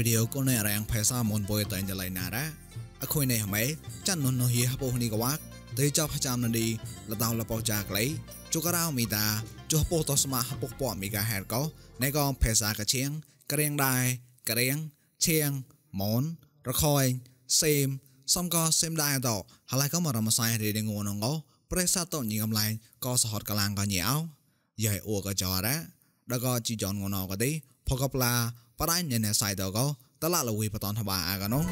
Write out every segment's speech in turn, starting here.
រីឌីយោកូនែរាំងផេសាមុនបុយតែងចលៃណារ៉ាអខុយនេះហ្មេចាន់នុននោះយេពោះនេះកវ៉ាក់ទេចាប់ចាំននីលតោលបោចាក្លៃជូការោមីតាចុះពោះតស្មាហពុកពមីកាហេតកោណែកងផេសាកាឈៀងក្រៀងដែរក្រៀងឈៀងម៉ូនរខយសេមសំកសេមដែរតហឡៃកមរមសៃរីដងងងោប្រេសាតញីកំឡៃកោសហតកលាំងកោញីអោយាយអ៊ូកោចរ៉ាដកោជីចនងណោកទេ ផកប្លាបរៃញ៉ែណែសៃតក៏តឡាលវីបតនថាបាអាកណង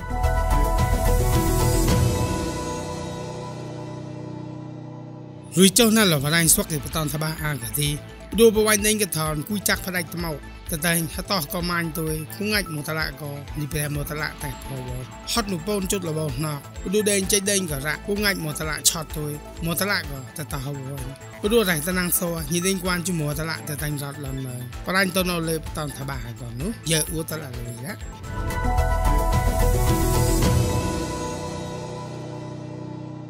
រួយចុះណាស់លបរៃស្វកគេបតនថាបាអាកទីដូបវៃណេងកថនគួយចាក់ផ្ដាច់ថ្មោ តតែហតោះក៏ម៉ាញ់ទួយគងាច់មតលៈក៏នេះប្រែមតលៈតែផវហត់នោះបូនជុតរបស់ណកដូដេងចេញដេងក៏រ៉គងាច់មតលៈឆត់ទួយមតលៈក៏តតហវដូរ៉ៃតណាំងសោញីដេងគួនជមតលៈតែតែរត់លំមើប្រាញ់តនលេបតនថាបាក៏នោះយើអ៊ូតលៈលេណា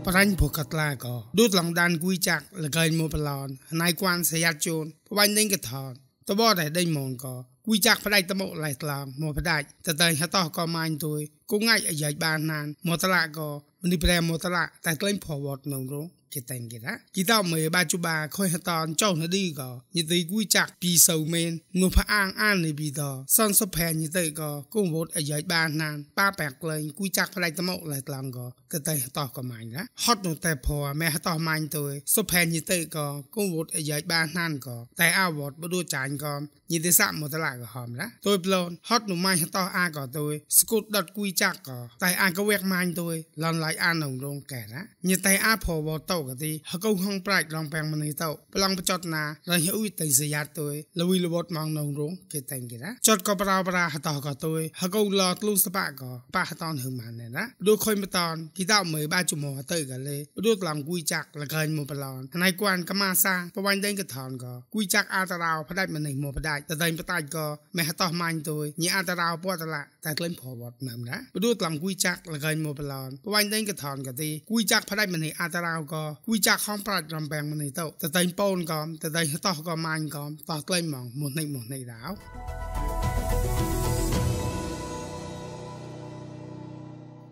ប្រាញ់ភកតឡាក៏ឌូតឡងដានគួយចាក់លកែងមកបឡនណៃគួនសយ៉ាត់ជូនបបាញ់ដេងកថន តបតែដេញមនក៏គួយចាក់ផ្ដាច់តមកឡៃស្លាមមកផ្ដាច់តតែហតោះក៏ម៉ាញ់ទួយគងាច់អាយ៉ាច់បានណានមកតឡាក៏នេះប្រែមកតឡាតែក្លែងផវតនងរងគេតែងគេណាគីតោមេបាជូបាខុយហតនចោណឌីក៏ញិទីគួយចាក់ពីសៅមែននោះផអាង អាននេះពីតសនសុផែញិទីក៏គុំវតអាយ៉ាច់បានណានប៉ាប៉ែក្លែងគួយចាក់ផ្ដាច់តមកឡៃស្លាមក៏ទៅតែតោះក៏ម៉ាញ់ណាហត់នោះតែផមែហតោះម៉ាញ់ទួយសុផែញិទីក៏គុំវតអាយ៉ាច់បានណានក៏តែអាវតបដូចាញ់ក៏ញិតិសៈមកតឡាក៏ហមណាទួយប្លូនហត់នោះម៉ាញ់តោះអាក៏ទួយស្គូតដុតគួយចាក់ក៏តែអាក៏វែកម៉ាញ់ទួយលនឡៃអានងរងកែណាញិតែអាផវតោក៏ទីហកោហងប្រាច់រងប៉ាំងមនីតោប្លង់បចតណារហអ៊ុយតៃសយ៉ាទុយលវីលវតម៉ងនងរងគេតែងគេណាចតក៏ប្រោប្រាហតក៏ទុយហកោឡតលូសបាក៏ប៉ះតនហឹងម៉ានណាដូខុយមតនគីតោមើបាជុំទៅក៏លេដូក្លងគួយចាក់លកែងមកប្លន់ណៃគួនកមាសាបបាញ់ដេងកថនក៏គួយចាក់អាតរោផ្ដាច់មនីមកផ្ដាច់តតែងផ្ដាច់ក៏មេហតោះម៉ាញ់ទុយញីអាតរោពតឡាតែក្លែងផវតណាំណាដូក្លងគួយចាក់លកែងមកប្លន់បបាញ់ដេងកថនក៏ទីគួយចាក់ផ្ដាច់មនីអាតរោក៏គួយចាក់ខំប្រាច់រំបែងមនីទៅតតែងពូនក៏តតែងតោះក៏ម៉ាញ់ក៏តោះក្លែងហ្មងមុននេះមុននេះដាវ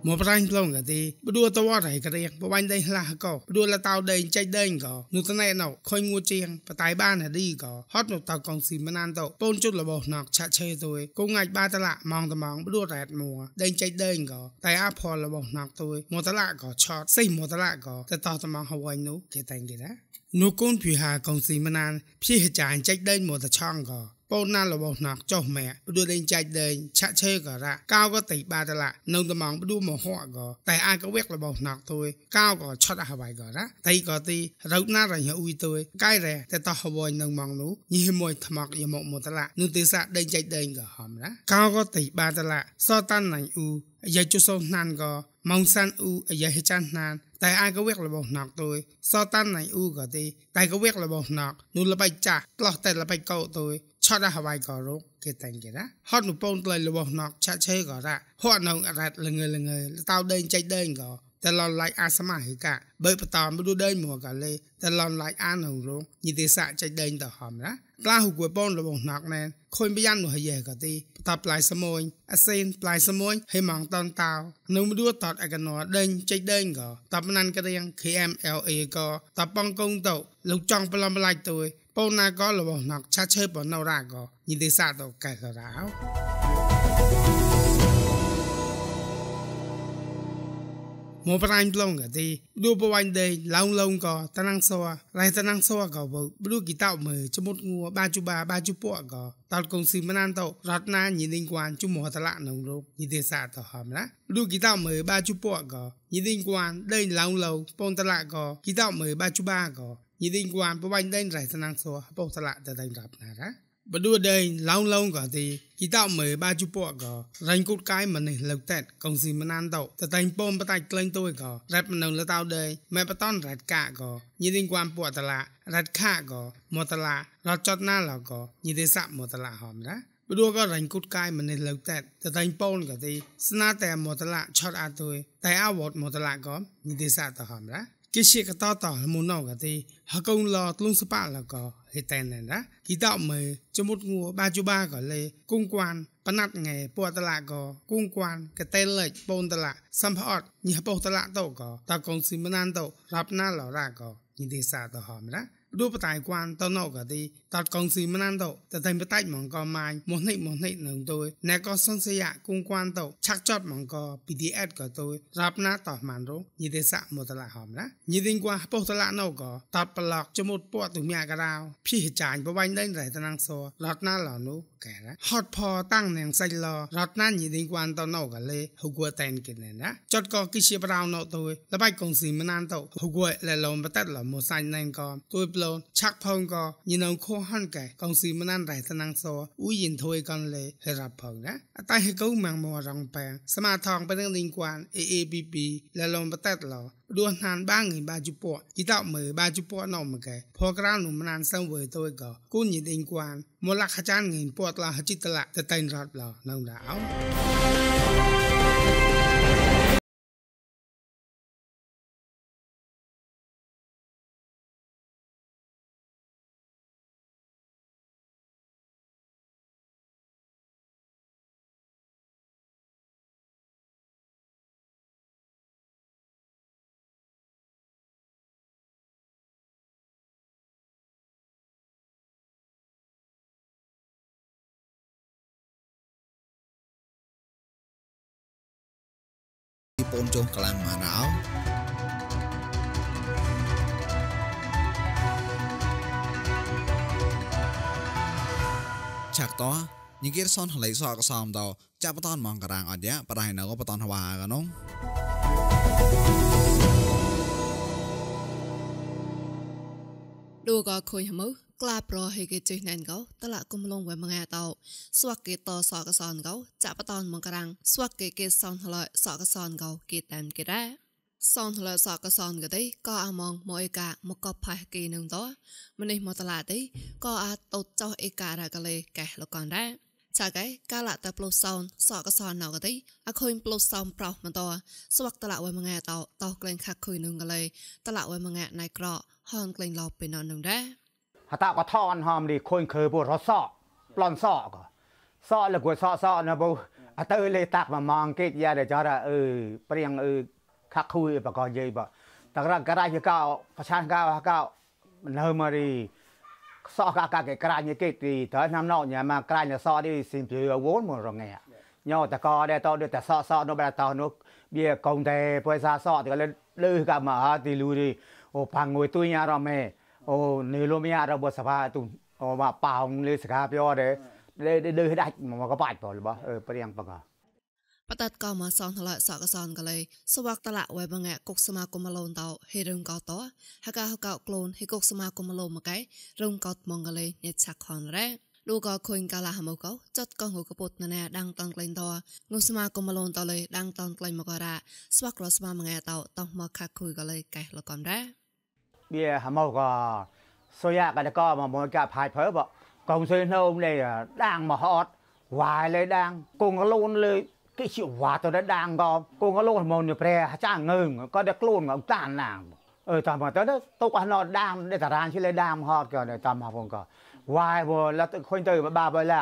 មកប្រាញ់ផ្លងកទីបដួតវត្តហើយករៀងបបាញ់ដេញខ្លះក៏បដួលតោដេញចៃដេញក៏នោះតណែណៅខុញងួជាងបតៃបានហឌីក៏ហត់នោះតោកងស៊ីមណានតោពូនជុតរបស់ណកឆាក់ឆេទួយគងាច់បាតឡាម៉ងតម៉ងបដួរ៉ែតមួដេញចៃដេញក៏តែអាផលរបស់ណកទួយមកតឡាក៏ឆតសៃមកតឡាក៏តតតម៉ងហវៃនោះគេតែងគេណានោះកូនភីហាកងស៊ីមណានភីហចាញ់ចៃដេញមកតឆងក៏ បូនណារបស់ណកចុះម៉ែបដួដេញចាច់ដេញឆាក់ឆេក៏រ៉ាកៅក៏តិបាតឡានៅតំងបដួមកហកក៏តែអាចក៏វេករបស់ណកទួយកៅក៏ឆត់អហវៃក៏រ៉ាតៃក៏ទីរោណារញអ៊ុយទួយកៃរ៉ែតែតោះហវយនៅម៉ងនោះញីមួយថ្មកយមកមកតឡានោះទេសៈដេញចាច់ដេញក៏ហំរ៉ាកៅក៏តិបាតឡាសតាន់ណៃអ៊ូយាយជុសណានក៏ម៉ោងសានអ៊ូយាយចាន់ណាន តែអាចក៏វេករបស់ណកទួយសតាន់ណៃអ៊ូក៏ទីតែក៏វេករបស់ណកនោះលបៃចាស់ផ្លោះតែលបៃកោទួយឆតហវៃក៏រោគេតែងគេណាហត់នោះពូនក្លែងរបស់ណកឆាក់ឆេក៏រ៉ាហត់នៅអរ៉ាត់លងើលងើតោដេញចៃដេញក៏ តែឡនឡៃអាសមាហិកាបើបតាមបឌូដេញមកកាលេតែឡនឡៃអានងរងញីទេសៈចៃដេញទៅហំណាក្លាហុគួយពូនរបស់ណកណែនខុញបយ៉ាននោះហយេក៏ទីតាប្លាយសមួយអសេនប្លាយសមួយហេម៉ងតនតោនៅមឌូតតអកណោដេញចៃដេញក៏តាប់ណា មកប្រាញ់ប្លងកទីឌូបវាញ់ដេឡងឡងក៏តណាំងសួររៃតណាំងសួរក៏បើឌូគីតោមើចមុតងួបាជូបាបាជូពកក៏តលកងស៊ីមណានតរតនាញីនិងគួនជុំហតឡានងរោញីទេសៈតហមណាឌូគីតោមើបាជូពកក៏ញីនិងគួនដេឡងឡងពងតឡាក៏គីតោមើបាជូបាក៏ញីនិងគួនបវាញ់ដេរៃតណាំងសួរពងតឡាតដេរាប់ណារ៉ាបដួដេងឡងឡងក៏ទីគីតោមើបាជូពកក៏រ៉ាញ់គូតកាយម្នេះលើកតែកងស៊ីមណានតតតែងពំបតាច់ ក្លែងទួយក៏រ៉ាត់មនៅលតោដេម៉ែបតនរ៉ាត់កាក៏ញីរិងគួមពតឡារ៉ាត់ខាក៏មតឡារត់ចតណាឡក៏ញីទេសៈមតឡាហមណាបដួក៏រ៉ាញ់គូតកាយម្នេះលើកតែតតែងពូនក៏ទីស្នាតែមតឡាឆតអាទួយតែអវតមតឡាក៏ញីទេសៈតហមណាគេជាកតតមុនណកទីហកុងឡទ្លុងសប៉លកហេតែនណាគីតមើចមុតងួបាជូបាក៏លេគងគួនបណាត់ងៃពួតឡាក៏គងគួនកតេលេចបូនតឡាសំផអត់ញះបោតឡាតោក៏តកងស៊ីមណានតោរាប់ណាឡ រ៉ាក៏ញិទេសាតហមណាឌូបតៃគួនតណោក៏ទីតតកងស៊ីមណានតោតតែបតៃមងក៏ម៉ាញមកនេះមកនេះនឹងទួយណែក៏សនសយៈគងគួនតោឆាក់ចតមងក៏ PDF ក៏ទួយរាប់ណាតម៉ានរងញិទេសាមកតឡាហមណាញិទិងគួបោតឡាណោក៏តតប្លក់ចមុតពួតទុំយ៉ាកដៅភីចាញ់បបាញ់ដេញរៃតណាងសរត់ណាឡនោះកែណាហត់ផតាំងនាងសៃឡរត់ណាញិទិងគួនតណោក៏លេហុគួតែនកិនណាចតក៏គិជាប្រៅណោទួយលបៃកងស៊ីមណានតោហុគួលែលំបតតលមសាញ់ណែងក៏ទួយប្លូនឆាក់ផងក៏ញិនងខោហាន់កែកងស៊ីមណានរៃតណាងសរឧយិនថួយកាន់លេហេរាប់ផងណាអតៃហេកូម៉ាំងមរងបែងសមាថងបេនឹងលីងគួន AABB លែលំបតតឡដួហានបាងងបាជពជីតមើបាជពណោមកែផក្រានុមណានសំវើតួកគូនញិដេងគួនមលខចានងិនពតឡាហចិត្តឡាតតៃរត់ឡនៅដាអោ ពូនចុះកលាំងម៉ារោឆាក់តញីគេសនហឡៃសអកសំតចាប់បតនម៉ងករាងអត់យ៉ាបដៃណកបតនហវ៉ាកណងឌូក៏ខុយហមើ ក្លាប្រហេគេចេះណែនកោតឡាគុំលងវែមងាតោស្វាក់គេតសកសនកោចាក់បតនមករាំងស្វាក់គេគេសនហឡសកសនកោគេតាមគេដែរសនហឡសកសនកទេក៏អាម៉ងមកអេកាមកកបផៃគេនឹងតម្នេះមកតឡាទេក៏អាចតូចចោអេការ៉ាកលេកែលកនដែរចាកែកាលតប្លុសសោនសកសនណកទេអខុញប្លុសសោនប្រោមតស្វាក់តឡាវែមងាតោតោក្លែងខាក់ខុយនឹងកលេតឡាវែមងាណៃក្រហនក្លែងឡោពេលននឹងដែរ ហតាក៏ថនហមនេះខូនខើពរសក់ប្លន់សក់ក៏សក់លកសក់សក់ណាបអត់ទៅលេតាក់មកម៉ងគេយ៉ាដែលចរអឺព្រៀងអឺខាក់ខួយបកយាយបតក្រការជាកោប្រឆានកោកោនៅមករីសក់កាកក្រាញ់គេទីតើណាំណោញ៉ាមកក្រាញ់សក់នេះស៊ីមព្យវូនមករងឯញោតកដែរតដូចតែសក់សក់នោះបែរតនោះបៀកុំតែពុយសាសក់ ទៅលើកាមកទីលូរីអូផាងងួយទុយញ៉ារមែអូនេះលោមយ៉ារបស់សភាទុអូមកប៉ោងលេសកាប្យោដែរដេដឺដាច់មកក៏បាច់បងរបស់អឺព្រៀងបងបតតកមកសងថ្លៃសកសនកលេសវកតละវេបងៈគុកសមាគមឡូនតោហេរឹងកោតោហកហកក្លូនហេគុកសមាគមឡូមកែរឹងកោតមងកលេញេឆាក់ខនរ៉េឌូក៏ខុញកាលាហមកោចតកងកពុតណែដាំងតងក្លែងតោងុសមាគមឡូនតលេដាំងតងក្លែងមកករ៉ាស្វាក់រស្មាមងែតោតោមកខាក់ខុយកលេកែលកំរ៉ា បៀហមកក៏សូយ៉ាក៏ក៏មកមកកាផាយភើបកង сө នៅនេះដាងមកអត់វាយលេដាងគងលូនលើគេជាវ៉ាទៅដាងក៏គងលូនមកនេះប្រែចាងងើងក៏ដែលខ្លួនក៏តានណាងអឺតាមទៅទៅក៏ណោដាងដែលតារានជាលេដាងហត់ក៏តាមមកផងក៏វាយបើលត់ឃើញទៅបាបើឡា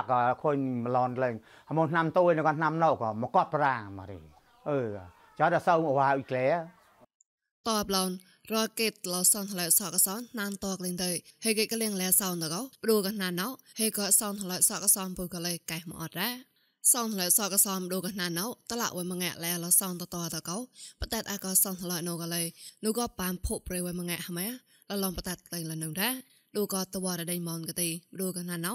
ក៏ឃើញមឡនលេងមកឆ្នាំតូចក៏ឆ្នាំណោក៏មកកត់ប្រាងមករីអឺចោះដល់សៅមកវាយអ៊ុយក្លែតបឡនរកេតឡសនថ្លែសកសនណានតកលេងទៅហេកេកលៀងលែសោនតកព្រោះកណានណោហេកសនថ្លែសកសនពុកលេកែមកអត់រ៉ាសងថ្លែសកសមដូកណានណោតឡាវមងែលែលសងតតតកោបតតអកសងថ្លែណូកលេនូក៏ប៉ាមភពព្រៃវមងែហម៉ែលឡំបតតក្លែងលនងដែរ ឌូក៏តវរដេមនកទេឌូកណាណៅ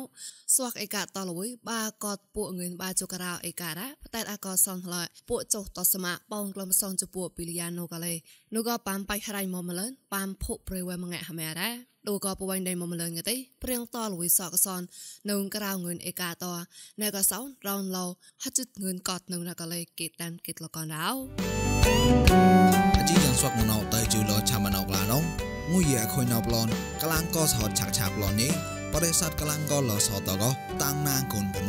ស្វាក់អេកាតលវីបាកតពួកងឿនបាជករោអេការ៉ាតែអកសនឡពួកចុះតសមៈបងក្លំសនជពួកពីលីយ៉ានូកលេនូក៏ប៉ាំបៃហរៃមមលនប៉ាំភុព្រៃវមងៈហមែរ៉ាឌូក៏ពវៃដេមមលនកទេព្រៀងតលវីសកសននូងក្រៅងឿនអេកាតណែក៏សោរោនឡោហជិតងឿនកតនូណកលេគេតាមគេលកនរោ ខុយណោប្លន់កលាំងកោសហតឆាក់ឆាប្លន់នេះបរិស័ទកលាំងកោលសតកតាំងណាងគុនបំលនរោ